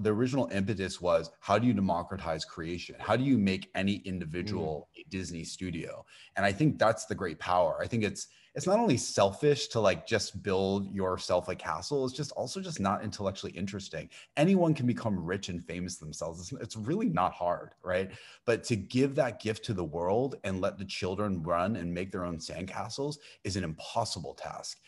the original impetus was how do you democratize creation? How do you make any individual mm. a disney studio? And i think that's the great power. I think it's it's not only selfish to like just build yourself a castle it's just also just not intellectually interesting. Anyone can become rich and famous themselves. It's, it's really not hard right? But to give that gift to the world and let the children run and make their own sandcastles is an impossible task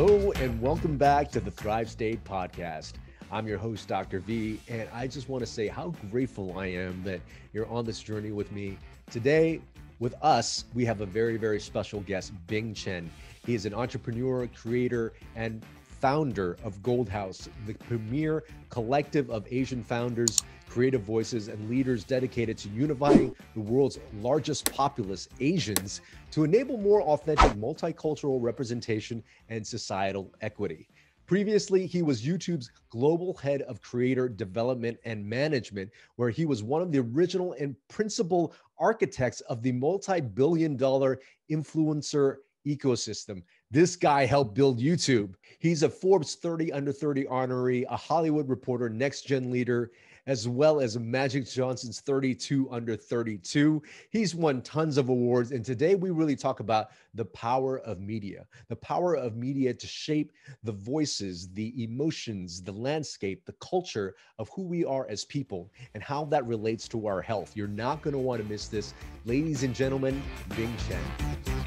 Hello, and welcome back to the Thrive State podcast. I'm your host, Dr. V, and I just want to say how grateful I am that you're on this journey with me. Today, with us, we have a very, very special guest, Bing Chen. He is an entrepreneur, creator, and founder of Gold House, the premier collective of Asian founders, creative voices, and leaders dedicated to unifying the world's largest populace, Asians, to enable more authentic multicultural representation and societal equity. Previously, he was YouTube's global head of creator development and management, where he was one of the original and principal architects of the multi billion dollar influencer ecosystem. This guy helped build YouTube. He's a Forbes 30 under 30 honoree, a Hollywood reporter, next gen leader, as well as Magic Johnson's 32 under 32. He's won tons of awards. And today we really talk about the power of media, the power of media to shape the voices, the emotions, the landscape, the culture of who we are as people and how that relates to our health. You're not going to want to miss this. Ladies and gentlemen, Bing Chen.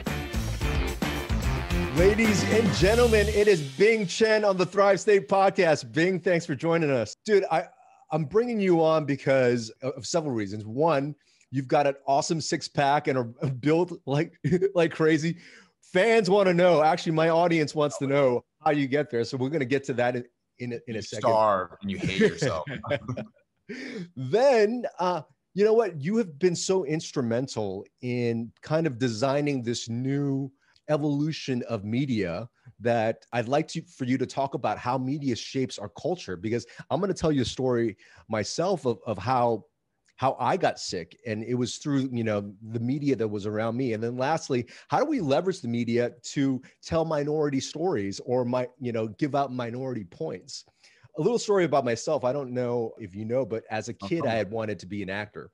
Ladies and gentlemen, it is Bing Chen on the Thrive State podcast. Bing, thanks for joining us. Dude, I, I'm bringing you on because of several reasons. One, you've got an awesome six pack and are built like like crazy. Fans want to know. Actually, my audience wants to know how you get there. So we're going to get to that in in, in a second. Starve and you hate yourself. then, uh, you know what? You have been so instrumental in kind of designing this new evolution of media that I'd like to for you to talk about how media shapes our culture because I'm going to tell you a story myself of, of how how I got sick and it was through you know the media that was around me. And then lastly how do we leverage the media to tell minority stories or my you know give out minority points? A little story about myself I don't know if you know but as a kid I had wanted to be an actor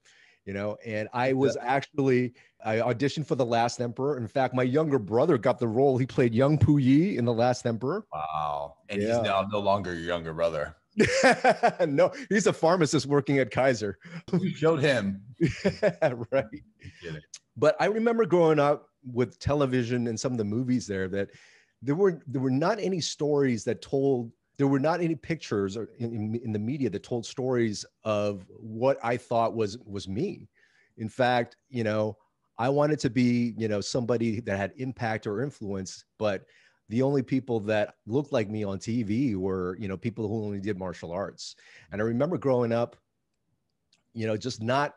you know and i was actually i auditioned for the last emperor. In fact my younger brother got the role. He played young Puyi in the last emperor. Wow. And yeah. he's now no longer your younger brother. No he's a pharmacist working at kaiser. You showed him. Right. But i remember growing up with television and some of the movies there that there were there were not any stories that told there were not any pictures or in, in, the media that told stories of what I thought was was me. In fact, you know, I wanted to be, you know, somebody that had impact or influence, but the only people that looked like me on TV were, you know, people who only did martial arts. And I remember growing up, you know, just not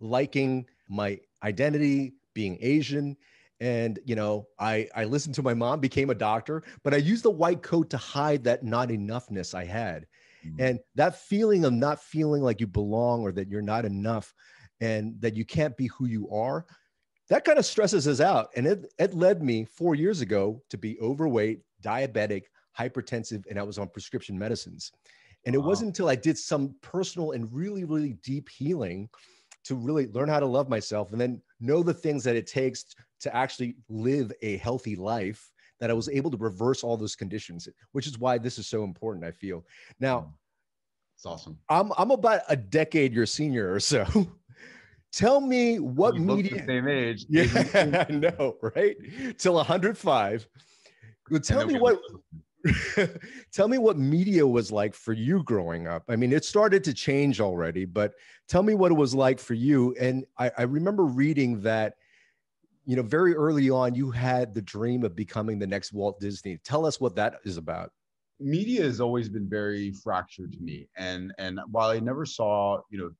liking my identity, being Asian, and you know i i listened to my mom became a doctor but i used the white coat to hide that not enoughness i had mm-hmm. and that feeling of not feeling like you belong or that you're not enough and that you can't be who you are that kind of stresses us out and it, it led me four years ago to be overweight diabetic hypertensive and i was on prescription medicines and wow. it wasn't until i did some personal and really really deep healing to really learn how to love myself and then know the things that it takes to actually live a healthy life that I was able to reverse all those conditions, which is why this is so important, I feel. Now, hmm. it's awesome. I'm, I'm about a decade your senior or so. Tell me what you media. The same age. Yeah, I know, right? Till 105. Well, tell me what. tell me what media was like for you growing up. I mean, it started to change already, but tell me what it was like for you. And I, I remember reading that you know, very early on, you had the dream of becoming the next Walt Disney. Tell us what that is about. Media has always been very fractured to me, and and while I never saw, you know,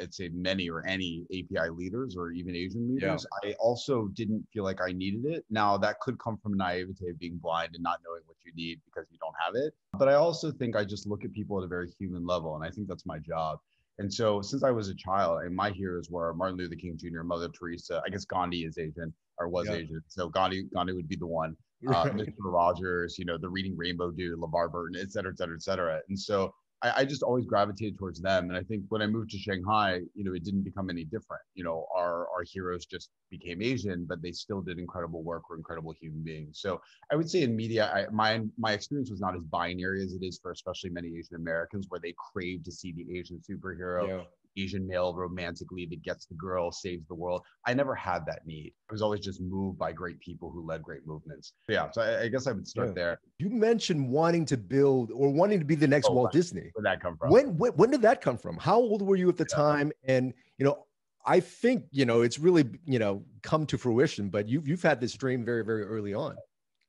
I'd say many or any API leaders or even Asian leaders, yeah. I also didn't feel like I needed it. Now that could come from naivete of being blind and not knowing what you need because you don't have it. But I also think I just look at people at a very human level, and I think that's my job. And so since I was a child, and my heroes were Martin Luther King Jr., Mother Teresa, I guess Gandhi is Asian, or was yeah. Asian. So Gandhi Gandhi would be the one. Uh, Mr. Rogers, you know, the Reading Rainbow dude, LeVar Burton, et cetera, et cetera, et cetera. And so I, I, just always gravitated towards them. And I think when I moved to Shanghai, you know, it didn't become any different. You know, our our heroes just became Asian, but they still did incredible work, were incredible human beings. So I would say in media, I, my my experience was not as binary as it is for especially many Asian Americans, where they crave to see the Asian superhero. Yeah. Asian male romantically that gets the girl, saves the world. I never had that need. I was always just moved by great people who led great movements. Yeah, so I, I guess I would start yeah. there. You mentioned wanting to build or wanting to be the next oh, Walt Disney. Where did that come from? When, when when did that come from? How old were you at the yeah. time? And you know, I think you know it's really you know come to fruition. But you've you've had this dream very very early on.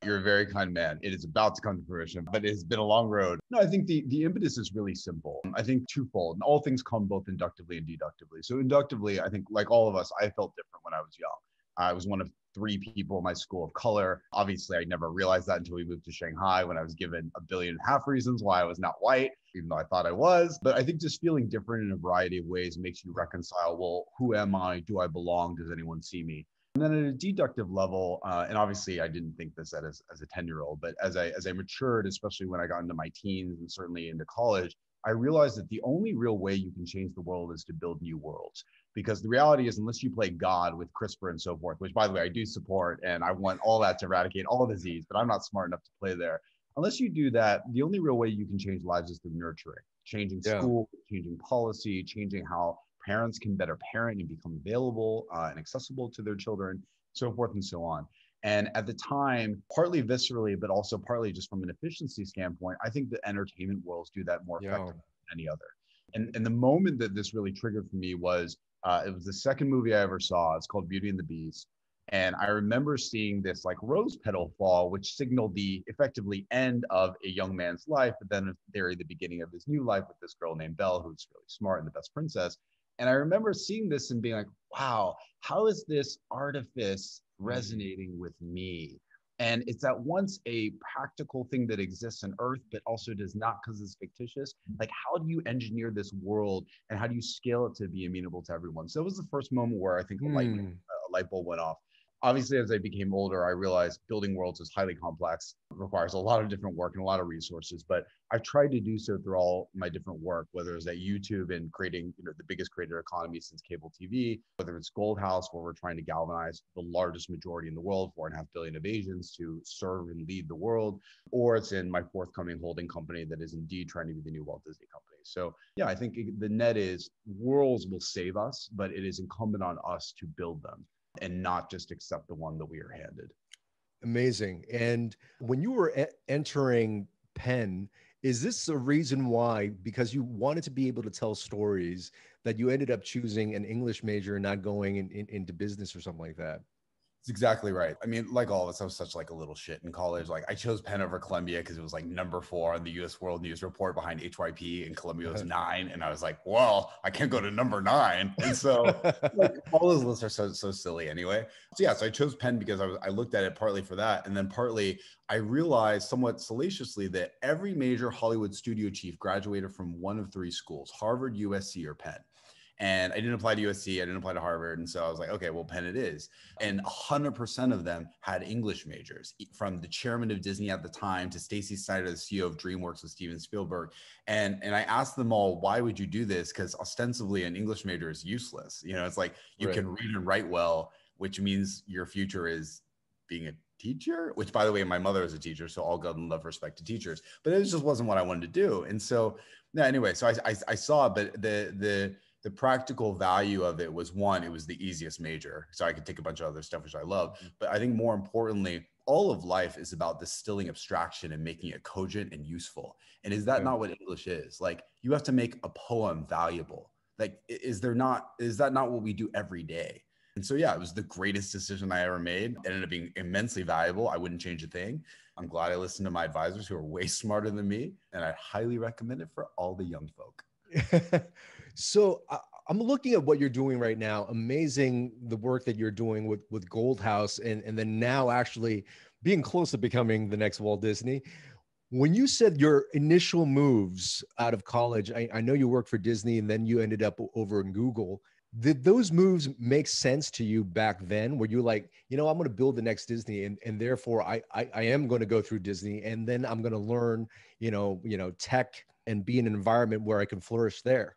You're a very kind man. It is about to come to fruition, but it has been a long road. No, I think the, the impetus is really simple. I think twofold. And all things come both inductively and deductively. So, inductively, I think, like all of us, I felt different when I was young. I was one of three people in my school of color. Obviously, I never realized that until we moved to Shanghai when I was given a billion and a half reasons why I was not white, even though I thought I was. But I think just feeling different in a variety of ways makes you reconcile well, who am I? Do I belong? Does anyone see me? And then at a deductive level, uh, and obviously I didn't think this as, as a 10 year old, but as I, as I matured, especially when I got into my teens and certainly into college, I realized that the only real way you can change the world is to build new worlds. Because the reality is, unless you play God with CRISPR and so forth, which by the way, I do support and I want all that to eradicate all disease, but I'm not smart enough to play there. Unless you do that, the only real way you can change lives is through nurturing, changing yeah. school, changing policy, changing how parents can better parent and become available uh, and accessible to their children, so forth and so on. And at the time, partly viscerally, but also partly just from an efficiency standpoint, I think the entertainment worlds do that more effectively than any other. And, and the moment that this really triggered for me was uh, it was the second movie I ever saw. It's called Beauty and the Beast. And I remember seeing this like rose petal fall, which signaled the effectively end of a young man's life, but then very the beginning of his new life with this girl named Belle, who's really smart and the best princess. And I remember seeing this and being like, wow, how is this artifice mm-hmm. resonating with me? And it's at once a practical thing that exists on Earth, but also does not because it's fictitious. Mm-hmm. Like, how do you engineer this world and how do you scale it to be amenable to everyone? So it was the first moment where I think a light, mm. a light bulb went off obviously as i became older i realized building worlds is highly complex requires a lot of different work and a lot of resources but i've tried to do so through all my different work whether it's at youtube and creating you know the biggest creator economy since cable tv whether it's gold house where we're trying to galvanize the largest majority in the world four and a half billion of asians to serve and lead the world or it's in my forthcoming holding company that is indeed trying to be the new walt disney company. So yeah i think the net is worlds will save us but it is incumbent on us to build them and not just accept the one that we are handed. Amazing. And when you were e- entering Penn, is this a reason why, because you wanted to be able to tell stories, that you ended up choosing an English major and not going in, in, into business or something like that? It's exactly right. I mean, like all of us, I was such like a little shit in college. Like I chose Penn over Columbia because it was like number four on the U.S. World News Report behind HYP, and Columbia was nine. And I was like, well, I can't go to number nine. And so like, all those lists are so so silly anyway. So yeah, so I chose Penn because I was I looked at it partly for that, and then partly I realized somewhat salaciously that every major Hollywood studio chief graduated from one of three schools: Harvard, USC, or Penn and I didn't apply to USC. I didn't apply to Harvard. And so I was like, okay, well, Penn it is. And 100% of them had English majors from the chairman of Disney at the time to Stacey Snider, the CEO of DreamWorks with Steven Spielberg. And, and I asked them all, why would you do this? Because ostensibly an English major is useless. You know, it's like you right. can read and write well, which means your future is being a teacher, which by the way, my mother is a teacher. So all God and love, respect to teachers, but it just wasn't what I wanted to do. And so, yeah, anyway, so I, I, I saw, but the, the, the practical value of it was one, it was the easiest major. So I could take a bunch of other stuff, which I love. Mm-hmm. But I think more importantly, all of life is about distilling abstraction and making it cogent and useful. And is that yeah. not what English is? Like you have to make a poem valuable. Like, is there not, is that not what we do every day? And so, yeah, it was the greatest decision I ever made. It ended up being immensely valuable. I wouldn't change a thing. I'm glad I listened to my advisors who are way smarter than me. And I highly recommend it for all the young folk. So I'm looking at what you're doing right now. Amazing the work that you're doing with with Gold House, and and then now actually being close to becoming the next Walt Disney. When you said your initial moves out of college, I, I know you worked for Disney and then you ended up over in Google. did those moves make sense to you back then were you like you know i'm going to build the next disney and, and therefore I, I i am going to go through disney and then i'm going to learn you know you know tech and be in an environment where i can flourish there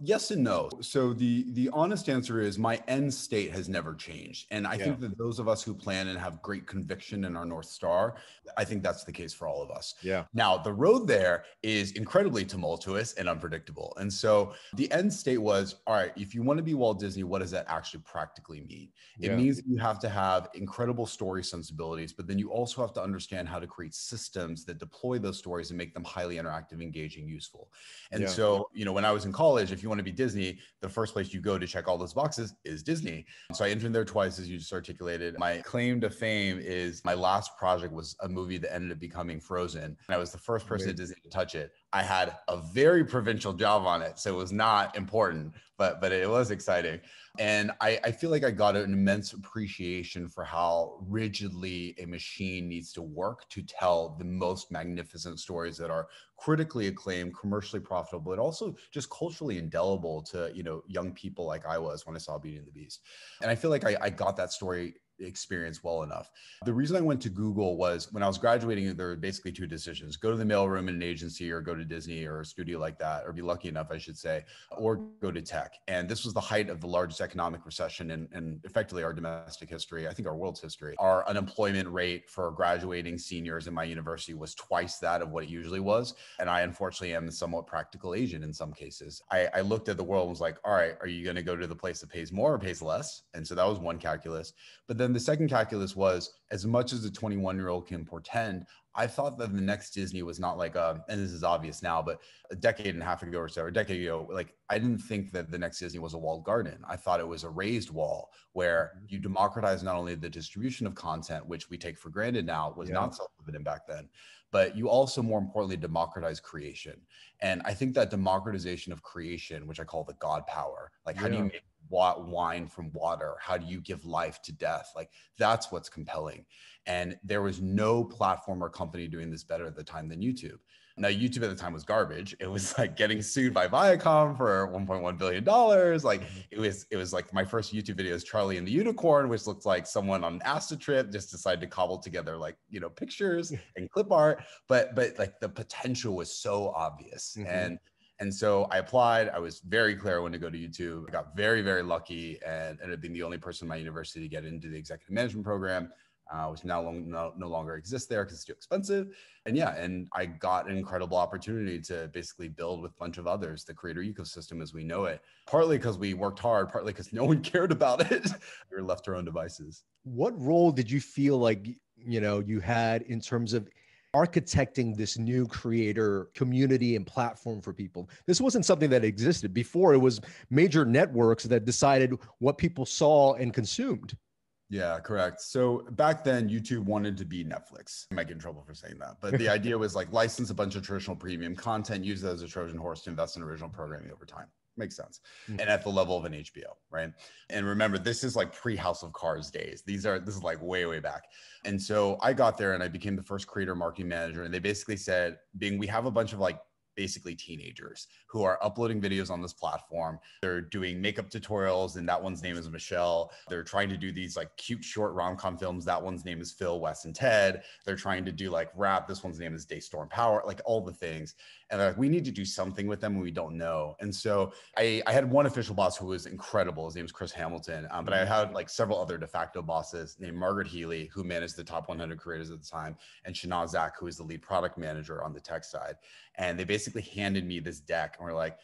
yes and no. So the the honest answer is my end state has never changed. And i yeah. think that those of us who plan and have great conviction in our north star i think that's the case for all of us. Yeah. Now the road there is incredibly tumultuous and unpredictable. And so the end state was all right if you want to be walt disney what does that actually practically mean? It yeah. means you have to have incredible story sensibilities but then you also have to understand how to create systems that deploy those stories and make them highly interactive engaging useful. And yeah. so you know when i was in college if you want to be Disney, the first place you go to check all those boxes is Disney. So I entered there twice, as you just articulated. My claim to fame is my last project was a movie that ended up becoming Frozen. And I was the first person at Disney to touch it. I had a very provincial job on it, so it was not important, but but it was exciting. And I, I feel like I got an immense appreciation for how rigidly a machine needs to work to tell the most magnificent stories that are critically acclaimed, commercially profitable, but also just culturally indelible to you know young people like I was when I saw Beauty and the Beast. And I feel like I, I got that story experience well enough. The reason I went to Google was when I was graduating, there were basically two decisions go to the mailroom in an agency or go to Disney or a studio like that, or be lucky enough, I should say, or go to tech. And this was the height of the largest economic recession in, in effectively our domestic history, I think our world's history. Our unemployment rate for graduating seniors in my university was twice that of what it usually was. And I unfortunately am somewhat practical Asian in some cases. I, I looked at the world and was like, all right, are you going to go to the place that pays more or pays less? And so that was one calculus. But then the second calculus was as much as a 21 year old can portend, I thought that the next Disney was not like a, and this is obvious now, but a decade and a half ago or so, or a decade ago, like I didn't think that the next Disney was a walled garden. I thought it was a raised wall where mm-hmm. you democratize not only the distribution of content, which we take for granted now, was yeah. not self evident back then, but you also more importantly democratize creation. And I think that democratization of creation, which I call the God power, like how do you make wine from water? How do you give life to death? Like that's what's compelling. And there was no platform or company doing this better at the time than YouTube. Now, YouTube at the time was garbage. It was like getting sued by Viacom for 1.1 billion dollars. Like mm-hmm. it was, it was like my first YouTube video is Charlie and the Unicorn, which looked like someone on an Asta trip just decided to cobble together like you know pictures and clip art. But but like the potential was so obvious, mm-hmm. and and so I applied. I was very clear when to go to YouTube. I got very, very lucky and ended up being the only person in my university to get into the executive management program, uh, which now long, no, no longer exists there because it's too expensive. And yeah, and I got an incredible opportunity to basically build with a bunch of others the creator ecosystem as we know it, partly because we worked hard, partly because no one cared about it. we were left to our own devices. What role did you feel like, you know, you had in terms of architecting this new creator community and platform for people. This wasn't something that existed before. It was major networks that decided what people saw and consumed. Yeah, correct. So back then, YouTube wanted to be Netflix. I might get in trouble for saying that, but the idea was like license a bunch of traditional premium content, use it as a Trojan horse to invest in original programming over time makes sense mm-hmm. and at the level of an hbo right and remember this is like pre house of cards days these are this is like way way back and so i got there and i became the first creator marketing manager and they basically said Bing we have a bunch of like basically teenagers who are uploading videos on this platform. They're doing makeup tutorials, and that one's name is Michelle. They're trying to do these like cute short rom com films. That one's name is Phil, Wes, and Ted. They're trying to do like rap. This one's name is DeStorm Power, like all the things. And like, we need to do something with them and we don't know. And so I, I had one official boss who was incredible. His name is Chris Hamilton. Um, but I mm-hmm. had like several other de facto bosses named Margaret Healy, who managed the top 100 creators at the time, and Shenaz Zack, who is the lead product manager on the tech side. And they basically handed me this deck and we're like,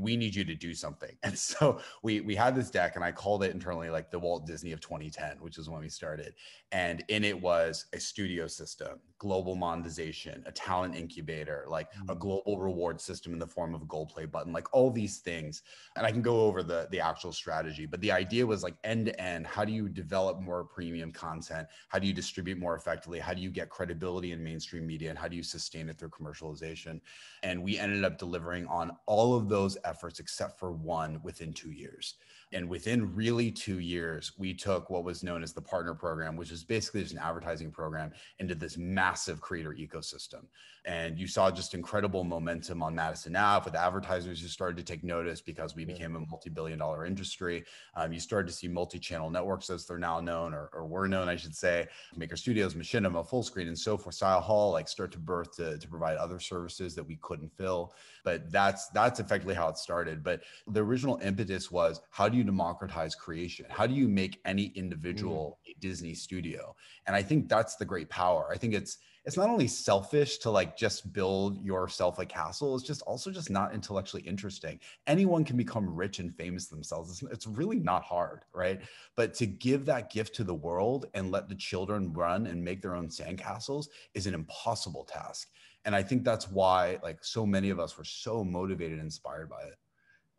we need you to do something. And so we we had this deck and I called it internally like the Walt Disney of 2010, which is when we started. And in it was a studio system, global monetization, a talent incubator, like a mm. global reward system in the form of a gold play button, like all these things. And I can go over the the actual strategy, but the idea was like end to end, how do you develop more premium content? How do you distribute more effectively? How do you get credibility in mainstream media and how do you sustain it through commercialization? And we ended up delivering on all of those those efforts except for one within two years. And within really two years, we took what was known as the partner program, which is basically just an advertising program, into this massive creator ecosystem. And you saw just incredible momentum on Madison Ave with advertisers who started to take notice because we became a multi billion dollar industry. Um, you started to see multi channel networks, as they're now known, or, or were known, I should say, Maker Studios, Machinima, Fullscreen, and so forth, StyleHaul, like start to birth to, to provide other services that we couldn't fill. But that's that's effectively how it started. But the original impetus was how do you democratize creation? How do you make any individual mm. Disney studio? And I think that's the great power. I think it's it's not only selfish to like just build yourself a castle it's just also just not intellectually interesting anyone can become rich and famous themselves it's, it's, really not hard right but to give that gift to the world and let the children run and make their own sandcastles is an impossible task and i think that's why like so many of us were so motivated and inspired by it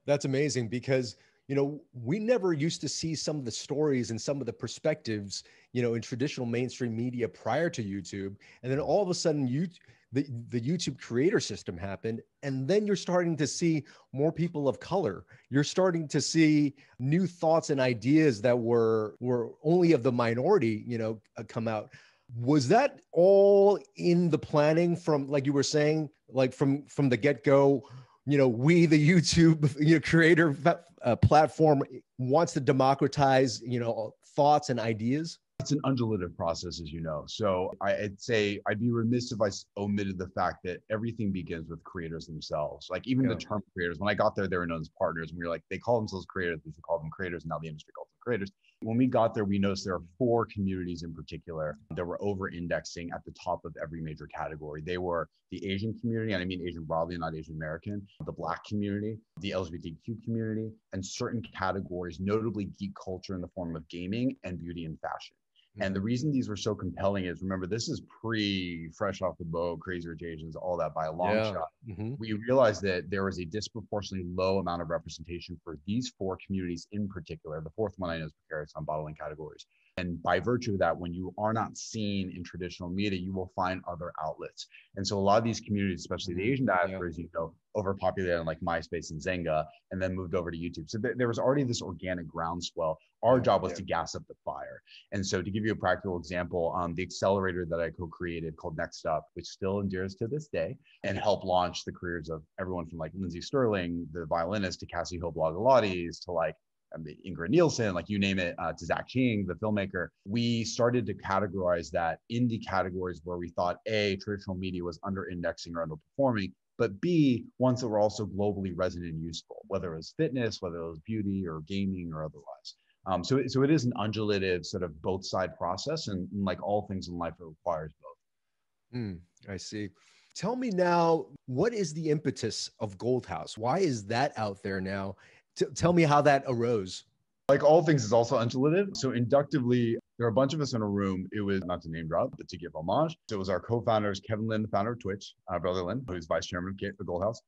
that's amazing because you know, we never used to see some of the stories and some of the perspectives, you know, in traditional mainstream media prior to YouTube. And then all of a sudden, you the, the YouTube creator system happened. And then you're starting to see more people of color. You're starting to see new thoughts and ideas that were were only of the minority, you know, uh, come out. Was that all in the planning from like you were saying, like from from the get-go? you know, we, the YouTube you know, creator uh, platform, wants to democratize, you know, thoughts and ideas? It's an undulative process, as you know. So I'd say I'd be remiss if I omitted the fact that everything begins with creators themselves. Like even yeah. the term creators, when I got there, they were known as partners. And we were like, they call themselves creators. We should call them creators. And now the industry calls them creators. When we got there, we noticed there are four communities in particular that were over indexing at the top of every major category. They were the Asian community, and I mean Asian broadly, not Asian American, the Black community, the LGBTQ community, and certain categories, notably geek culture in the form of gaming and beauty and fashion. And the reason these were so compelling is remember, this is pre fresh off the boat, crazy rich Asians, all that by a long yeah. shot. Mm-hmm. We realized that there was a disproportionately low amount of representation for these four communities in particular. The fourth one I know is precarious on bottling categories. And by virtue of that, when you are not seen in traditional media, you will find other outlets. And so a lot of these communities, especially the mm-hmm. Asian diaspora, yeah. you know, overpopulated on like MySpace and Xanga, and then moved over to YouTube. So th- there was already this organic groundswell. Our job was yeah. to gas up the fire. And so to give you a practical example, um, the accelerator that I co-created called Next Up, which still endures to this day, and helped launch the careers of everyone from like Lindsey Stirling, the violinist, to Cassie Ho Blogilates, to like Ingrid Nilsen, like you name it, uh, to Zach King, the filmmaker, we started to categorize that into categories where we thought A, traditional media was under indexing or underperforming, but B, ones that were also globally resonant and useful, whether it was fitness, whether it was beauty or gaming or otherwise. Um, so, so it is an undulative sort of both side process. And, and like all things in life, it requires both. Mm, I see. Tell me now, what is the impetus of Gold House? Why is that out there now? T- tell me how that arose. Like all things is also undulative. So inductively, there are a bunch of us in a room. It was not to name drop, but to give homage. So it was our co-founders, Kevin Lin, the founder of Twitch, uh, brother Lin, who's vice chairman of the Gold House,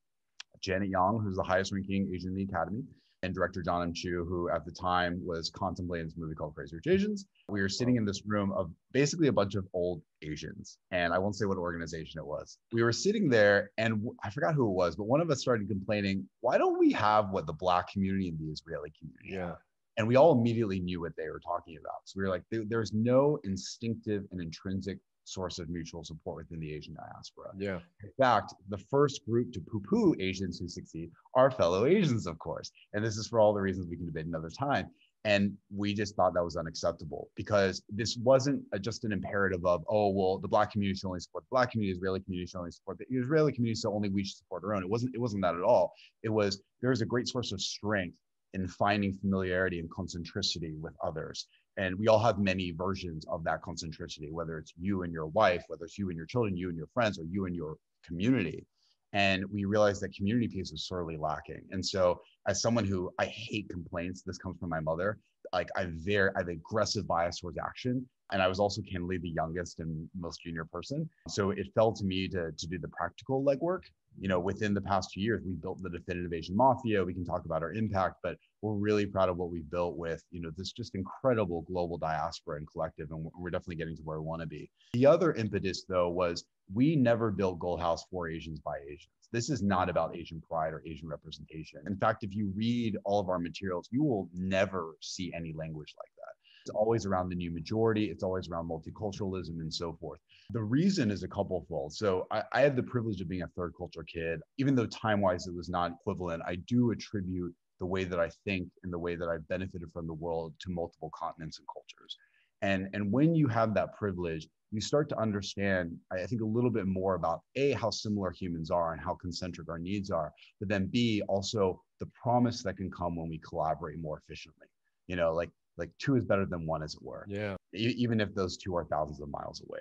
Janet Yang, who's the highest ranking Asian in the Academy, and director John M. Chu, who at the time was contemplating this movie called Crazy Rich Asians. We were sitting in this room of basically a bunch of old Asians, and I won't say what organization it was. We were sitting there, and I forgot who it was, but one of us started complaining, "Why don't we have what the Black community and the Israeli community yeah. have?" And we all immediately knew what they were talking about. So we were like, "There's no instinctive and intrinsic source of mutual support within the Asian diaspora. Yeah. In fact, the first group to poo-poo Asians who succeed are fellow Asians, of course. And this is for all the reasons we can debate another time. And we just thought that was unacceptable because this wasn't a, just an imperative of, oh, well, the black community should only support the black community, Israeli community should only support the Israeli community, so only we should support our own. It wasn't, it wasn't that at all. It was there's a great source of strength in finding familiarity and concentricity with others. And we all have many versions of that concentricity, whether it's you and your wife, whether it's you and your children, you and your friends, or you and your community. And we realize that community piece is sorely lacking. And so, as someone who I hate complaints, this comes from my mother. Like I very, I have aggressive bias towards action, and I was also candidly the youngest and most junior person. So it fell to me to to do the practical legwork you know, within the past two years, we built the definitive Asian mafia. We can talk about our impact, but we're really proud of what we've built with, you know, this just incredible global diaspora and collective. And we're definitely getting to where we want to be. The other impetus, though, was we never built Gold House for Asians by Asians. This is not about Asian pride or Asian representation. In fact, if you read all of our materials, you will never see any language like that. It's always around the new majority. It's always around multiculturalism and so forth. The reason is a couple fold. So I, I had the privilege of being a third culture kid. Even though time wise it was not equivalent, I do attribute the way that I think and the way that I've benefited from the world to multiple continents and cultures. And, and when you have that privilege, you start to understand, I think, a little bit more about A, how similar humans are and how concentric our needs are, but then B, also the promise that can come when we collaborate more efficiently. You know, like like two is better than one as it were yeah. e- even if those two are thousands of miles away.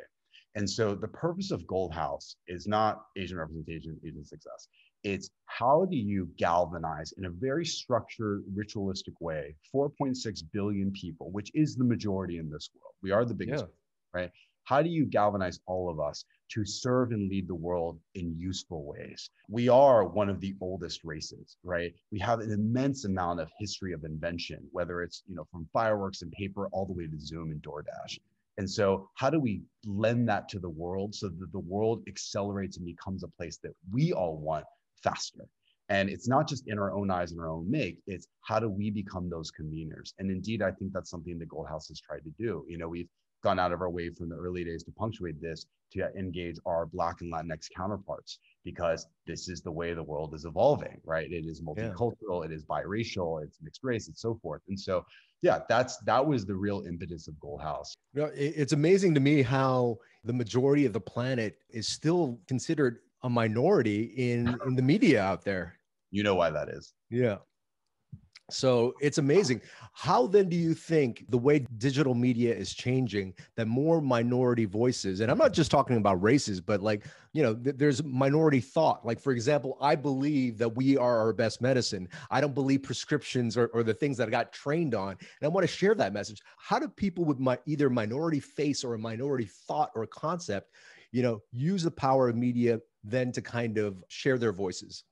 And so the purpose of gold house is not asian representation asian success. It's how do you galvanize in a very structured ritualistic way 4.6 billion people which is the majority in this world. We are the biggest yeah. right? How do you galvanize all of us to serve and lead the world in useful ways? We are one of the oldest races, right? We have an immense amount of history of invention, whether it's, you know, from fireworks and paper all the way to Zoom and DoorDash. And so, how do we lend that to the world so that the world accelerates and becomes a place that we all want faster? And it's not just in our own eyes and our own make, it's how do we become those conveners? And indeed, I think that's something that Gold House has tried to do. You know, we've gone out of our way from the early days to punctuate this to engage our Black and Latinx counterparts because this is the way the world is evolving, right? It is multicultural, yeah. it is biracial, it's mixed race, and so forth. And so, yeah, that's that was the real impetus of Gold House. You know, it's amazing to me how the majority of the planet is still considered a minority in in the media out there. You know why that is? Yeah. So it's amazing. How then do you think the way digital media is changing that more minority voices, and I'm not just talking about races, but like, you know, th- there's minority thought. Like, for example, I believe that we are our best medicine. I don't believe prescriptions or, or the things that I got trained on. And I want to share that message. How do people with my either minority face or a minority thought or concept, you know, use the power of media then to kind of share their voices?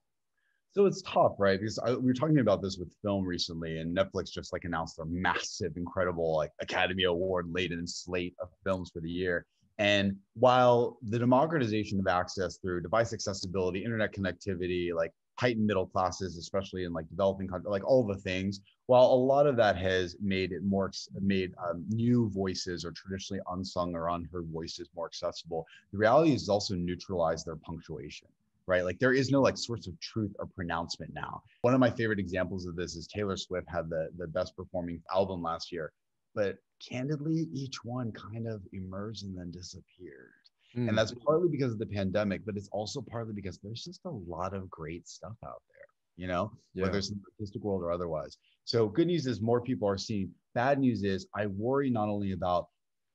So it's tough, right? Because I, we were talking about this with film recently, and Netflix just like announced their massive, incredible like Academy Award laden slate of films for the year. And while the democratization of access through device accessibility, internet connectivity, like heightened middle classes, especially in like developing countries, like all the things, while a lot of that has made it more made um, new voices or traditionally unsung or unheard voices more accessible, the reality is also neutralized their punctuation right? Like there is no like source of truth or pronouncement now. One of my favorite examples of this is Taylor Swift had the the best performing album last year, but candidly, each one kind of emerged and then disappeared. Mm. And that's partly because of the pandemic, but it's also partly because there's just a lot of great stuff out there, you know, yeah. whether it's in the artistic world or otherwise. So good news is more people are seeing. Bad news is I worry not only about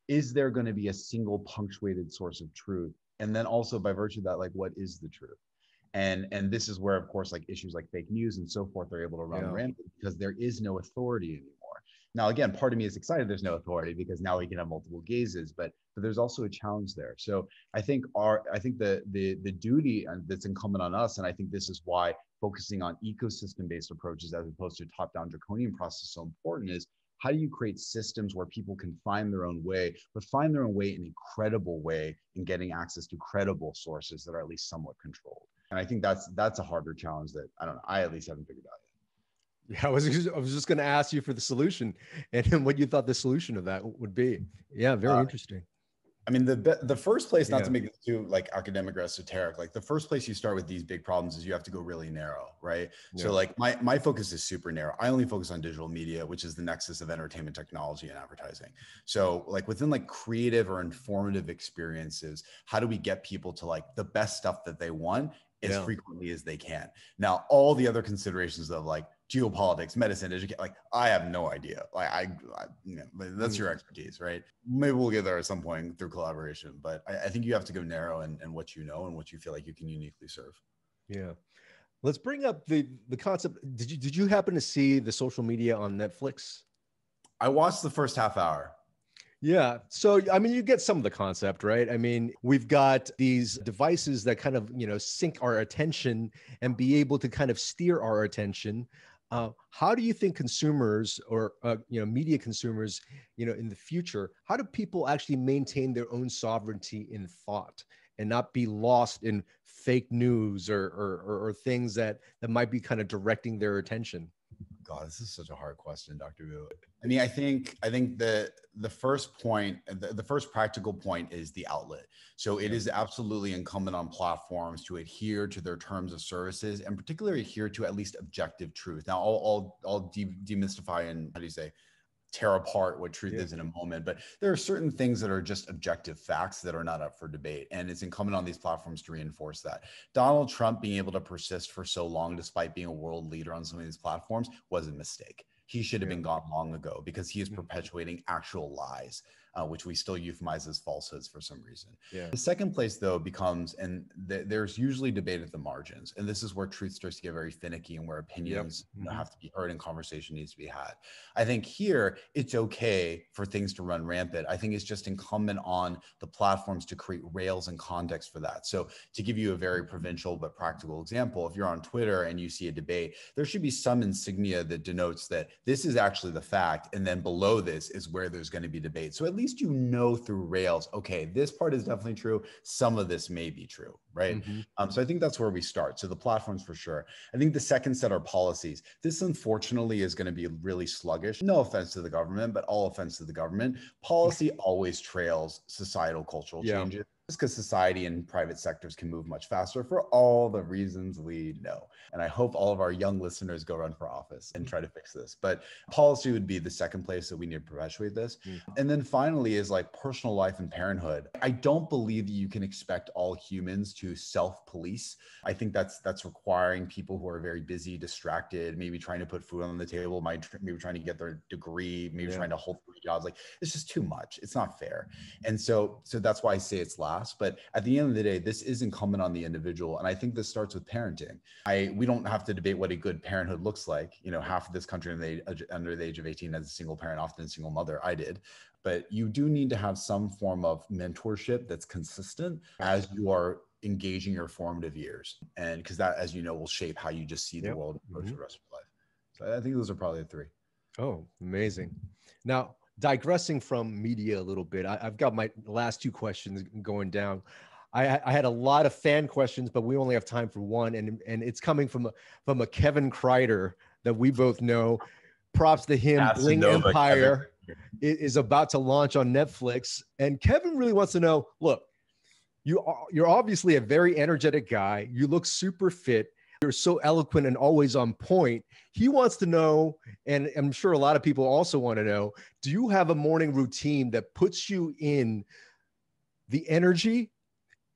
is there going to be a single punctuated source of truth, and then also by virtue of that like what is the truth? And and this is where of course like issues like fake news and so forth are able to run yeah. rampant because there is no authority anymore. Now again part of me is excited there's no authority because now we can have multiple gazes but but there's also a challenge there. So i think our i think the the the duty uh, that's incumbent on us and i think this is why focusing on ecosystem based approaches as opposed to top down draconian process is so important is how do you create systems where people can find their own way, but find their own way in a credible way in getting access to credible sources that are at least somewhat controlled? And I think that's that's a harder challenge that I don't know. I at least haven't figured out yet. Yeah, I was just, I was just going to ask you for the solution and what you thought the solution of that would be. Yeah, very uh, interesting. I mean, the the first place, not yeah. to make it too like academic or esoteric, like the first place you start with these big problems is you have to go really narrow, right? Yeah. So like my my focus is super narrow. I only focus on digital media, which is the nexus of entertainment technology and advertising. So like within like creative or informative experiences, how do we get people to like the best stuff that they want as yeah. frequently as they can? Now, all the other considerations of like geopolitics, medicine, education. Like I have no idea. Like I, I you know, that's your mm. expertise, right? Maybe we'll get there at some point through collaboration. But I, I think you have to go narrow and and what you know and what you feel like you can uniquely serve. Yeah. Let's bring up the the concept. Did you did you happen to see the social media on Netflix? I watched the first half hour. Yeah. So, I mean, you get some of the concept, right? I mean, we've got these devices that kind of, you know, sync our attention and be able to kind of steer our attention. Uh, how do you think consumers or, uh, you know, media consumers, you know, in the future, how do people actually maintain their own sovereignty in thought and not be lost in fake news or, or, or, or things that, that might be kind of directing their attention? God, this is such a hard question, Dr. Vu. I mean, I think I think the the first point, the, the first practical point is the outlet. So it is absolutely incumbent on platforms to adhere to their terms of services and particularly adhere to at least objective truth. Now, I'll I'll, I'll de- demystify and how do you say tear apart what truth yeah. is in a moment. But there are certain things that are just objective facts that are not up for debate. And it's incumbent on these platforms to reinforce that. Donald Trump being able to persist for so long, despite being a world leader on some of these platforms, was a mistake. He should have yeah. been gone long ago because he is mm-hmm. perpetuating actual lies uh, which we still euphemize as falsehoods for some reason. Yeah. The second place, though, becomes, and th- there's usually debate at the margins, and this is where truth starts to get very finicky and where opinions yep. mm-hmm. have to be heard and conversation needs to be had. I think here it's okay for things to run rampant. I think it's just incumbent on the platforms to create rails and context for that. So, to give you a very provincial but practical example, if you're on Twitter and you see a debate, there should be some insignia that denotes that this is actually the fact, and then below this is where there's going to be debate. So at least least you know through Rails, okay, this part is definitely true. Some of this may be true, right? Mm-hmm. Um, so I think that's where we start. So the platforms for sure. I think the second set are policies. This unfortunately is going to be really sluggish. No offense to the government, but all offense to the government. Policy always trails societal cultural yeah. changes because society and private sectors can move much faster for all the reasons we know. And I hope all of our young listeners go run for office and try to fix this. But policy would be the second place that we need to perpetuate this. Mm-hmm. And then finally is like personal life and parenthood. I don't believe that you can expect all humans to self-police. I think that's that's requiring people who are very busy, distracted, maybe trying to put food on the table, maybe trying to get their degree, maybe yeah. trying to hold three jobs. Like it's just too much. It's not fair. And so so that's why I say it's last class but at the end of the day this is incumbent on the individual and i think this starts with parenting i we don't have to debate what a good parenthood looks like you know half of this country under the age of 18 as a single parent often a single mother i did but you do need to have some form of mentorship that's consistent as you are engaging your formative years and because that as you know will shape how you just see the yep. world approach mm-hmm. the rest of your life so i think those are probably the three. Oh, amazing now digressing from media a little bit, I, have got my last two questions going down. I, I, had a lot of fan questions, but we only have time for one, and and it's coming from a, from a Kevin Kreider that we both know. Props to him. Bling Empire is about to launch on Netflix, and Kevin really wants to know. Look, you are, you're obviously a very energetic guy. You look super fit you're so eloquent and always on point. He wants to know, and I'm sure a lot of people also want to know do you have a morning routine that puts you in the energy,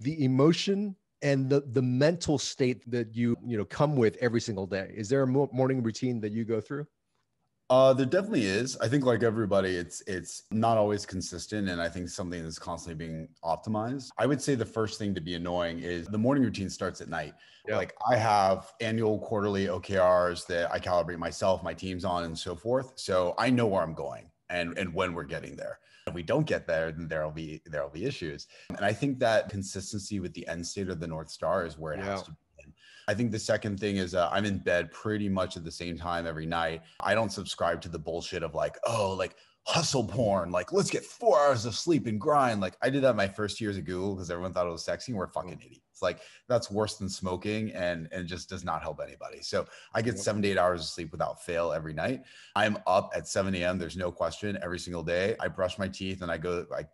the emotion, and the, the mental state that you you know come with every single day is there a morning routine that you go through uh, there definitely is. I think, like everybody, it's it's not always consistent, and I think something that's constantly being optimized. I would say the first thing to be annoying is the morning routine starts at night. Yeah. Like I have annual, quarterly OKRs that I calibrate myself, my teams on, and so forth. So I know where I'm going and and when we're getting there. If we don't get there, then there'll be there'll be issues. And I think that consistency with the end state of the North Star is where it yeah. has to be I think the second thing is uh, I'm in bed pretty much at the same time every night. I don't subscribe to the bullshit of like, oh, like hustle porn, like let's get four hours of sleep and grind. Like I did that my first years at Google because everyone thought it was sexy. And we're fucking idiots. It's like that's worse than smoking and and just does not help anybody. So I get seven to eight hours of sleep without fail every night. I'm up at 7 a.m. There's no question every single day. I brush my teeth and I go like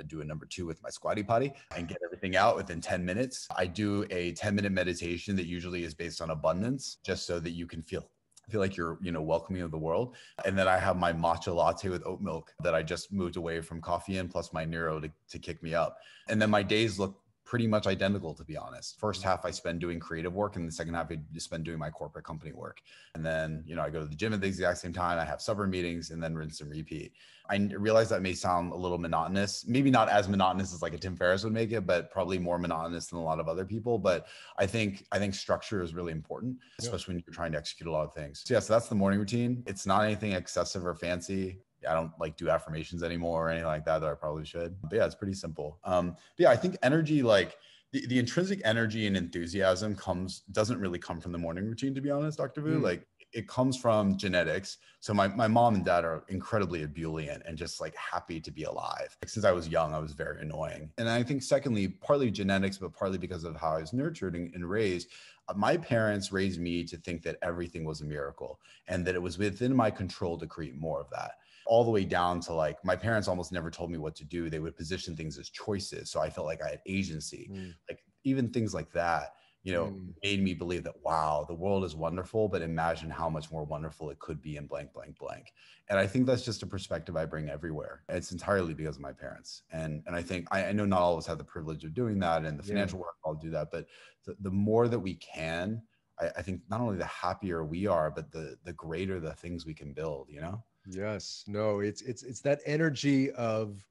I do a number two with my squatty potty and get everything out within 10 minutes. I do a 10 minute meditation that usually is based on abundance, just so that you can feel feel like you're you know welcoming of the world and then i have my matcha latte with oat milk that i just moved away from coffee in plus my neuro to, to kick me up and then my days look pretty much identical to be honest. First mm-hmm. half i spend doing creative work and the second half i spend doing my corporate company work. And then you know i go to the gym at the exact same time i have supper meetings and then rinse and repeat. I realize that may sound a little monotonous maybe not as monotonous as like a tim ferriss would make it but probably more monotonous than a lot of other people. But i think i think structure is really important especially yeah. when you're trying to execute a lot of things. So yeah so that's the morning routine. It's not anything excessive or fancy I don't like do affirmations anymore or anything like that that I probably should. But yeah, it's pretty simple. Um, but yeah, I think energy, like the, the intrinsic energy and enthusiasm comes doesn't really come from the morning routine, to be honest, Dr. Vu. Mm. Like it comes from genetics. So my, my mom and dad are incredibly ebullient and just like happy to be alive. Like, since I was young, I was very annoying. And I think secondly, partly genetics, but partly because of how I was nurtured and, and raised, uh, my parents raised me to think that everything was a miracle and that it was within my control to create more of that all the way down to like my parents almost never told me what to do. They would position things as choices. So I felt like I had agency. Mm. Like even things like that you know, mm. made me believe that wow, the world is wonderful, but imagine how much more wonderful it could be in blank, blank, blank. And I think that's just a perspective I bring everywhere. It's entirely because of my parents. And and I think I, I know not all of us have the privilege of doing that and the financial yeah. work, I'll do that. But the, the more that we can, I, I think not only the happier we are, but the the greater the things we can build, you know? Yes. No, it's it's it's that energy of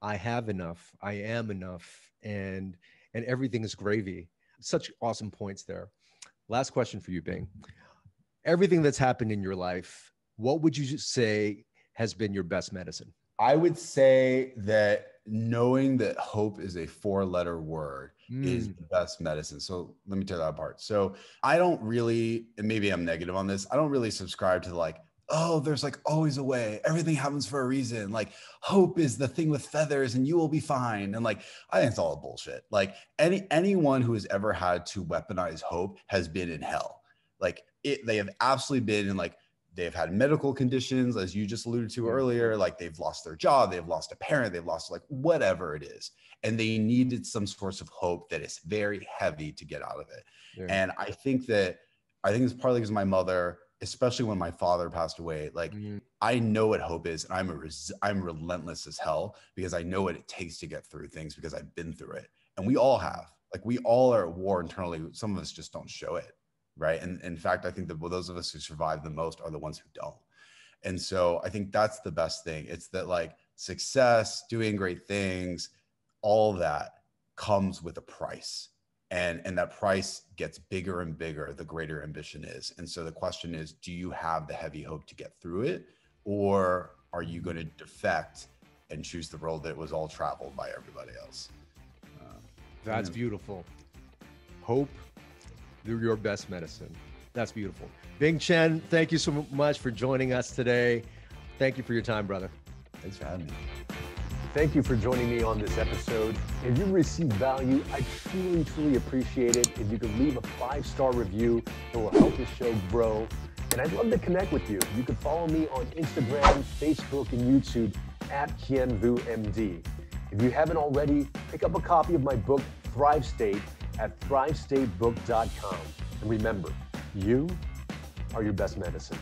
I have enough, I am enough, and and everything is gravy such awesome points there. Last question for you, Bing. Everything that's happened in your life, what would you say has been your best medicine? I would say that knowing that hope is a four letter word mm. is the best medicine. So let me tell that apart. So I don't really, and maybe I'm negative on this, I don't really subscribe to like oh, there's like always a way. Everything happens for a reason. Like hope is the thing with feathers and you will be fine. And like, I think it's all bullshit. Like any anyone who has ever had to weaponize hope has been in hell. Like it, they have absolutely been in like they've had medical conditions, as you just alluded to mm-hmm. earlier, like they've lost their job, they've lost a parent, they've lost like whatever it is. And they needed some source of hope that is very heavy to get out of it. Yeah. And I think that I think it's partly because my mother especially when my father passed away like mm-hmm. i know what hope is and i'm a res- i'm relentless as hell because i know what it takes to get through things because i've been through it. And we all have. Like we all are at war internally. Some of us just don't show it right? And in fact i think that those of us who survive the most are the ones who don't. And so i think that's the best thing. It's that like success doing great things all that comes with a price and and that price gets bigger and bigger the greater ambition is. And so the question is do you have the heavy hope to get through it or are you going to defect and choose the road that was all traveled by everybody else? Uh, that's beautiful. Hope through your best medicine. That's beautiful. Bing chen thank you so much for joining us today. Thank you for your time brother. Thanks for having me Thank you for joining me on this episode. If you received value, I truly, truly appreciate it. If you could leave a five star review, it will help the show grow. And I'd love to connect with you. You can follow me on Instagram, Facebook, and YouTube at KienVuMD. If you haven't already, pick up a copy of my book, Thrive State, at thrivestatebook.com. And remember, you are your best medicine.